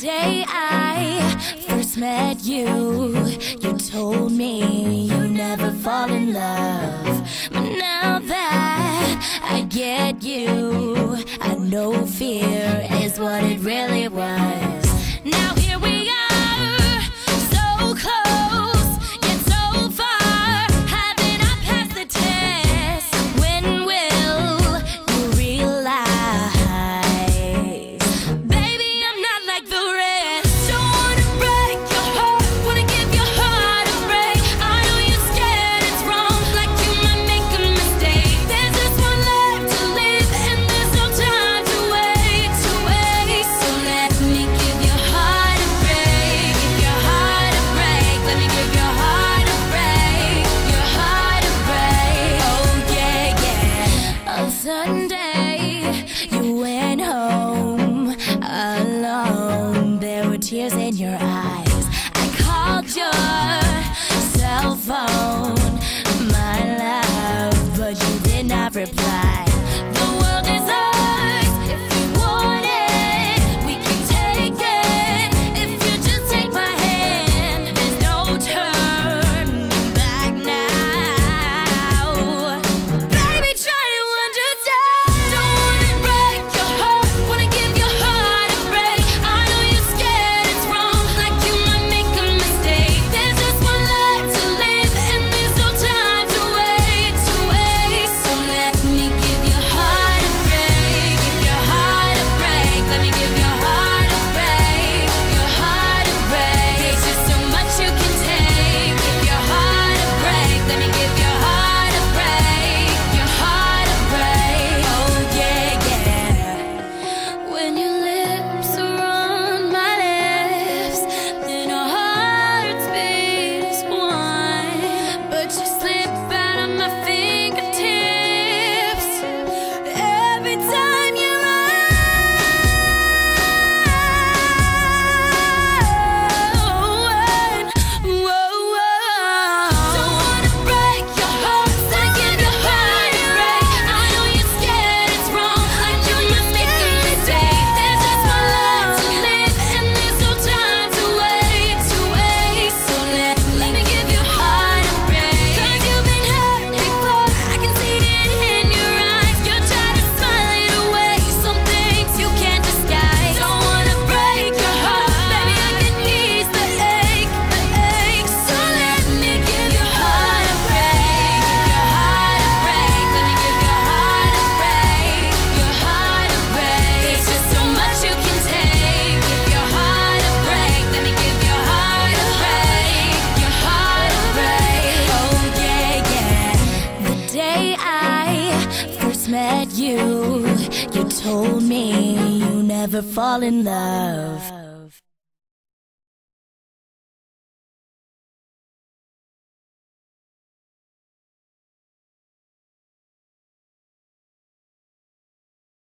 day I first met you, you told me you never fall in love. But now that I get you, I know fear is what it really was. told me you never fall in love.